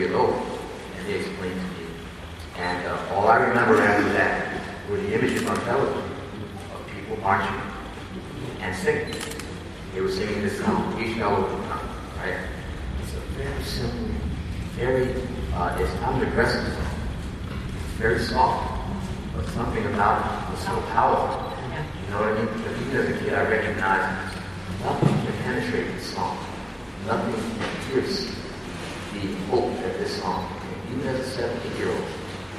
years old, and they explained to me. And uh, all I remember after that were the images on television of people marching and singing. They were singing this song, each note of the song, right? It's a very simple, very, uh, it's not an aggressive song. It's very soft, but something about it was so powerful. You know what I mean? Even as a kid, I recognized nothing can penetrate this song. Nothing can pierce the hope that this song, even as a 17 year old,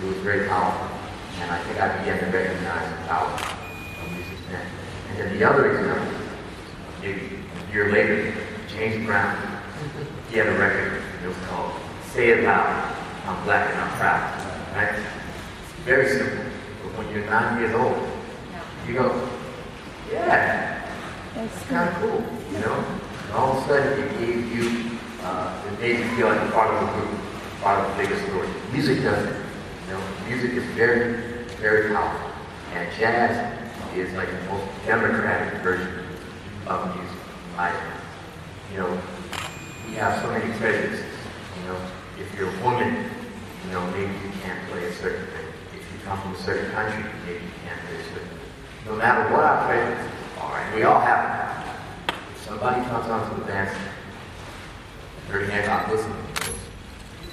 it was very powerful. And I think I began to recognize the power of music then. And then the other example, a year later, James Brown, he had a record, it was called Say It Loud, I'm Black and I'm Proud. Right? It's very simple. But when you're nine years old, you go, yeah, that's kind of cool, you know? And all of a sudden it gave you, uh, it made you feel like part of a group, part of a bigger story. Music doesn't. You know, music is very, very powerful. And jazz is like the most democratic version of music. I, you know, we have so many prejudices. You know, if you're a woman, you know, maybe you can't play a certain thing. If you come from a certain country, maybe you can't play a certain thing. No matter what our prejudices are, and we all have them. If somebody comes onto the dance, their hand out, listen.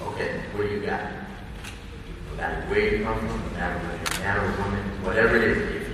Okay, what do you got? No matter where you come from, no matter woman, whatever it is,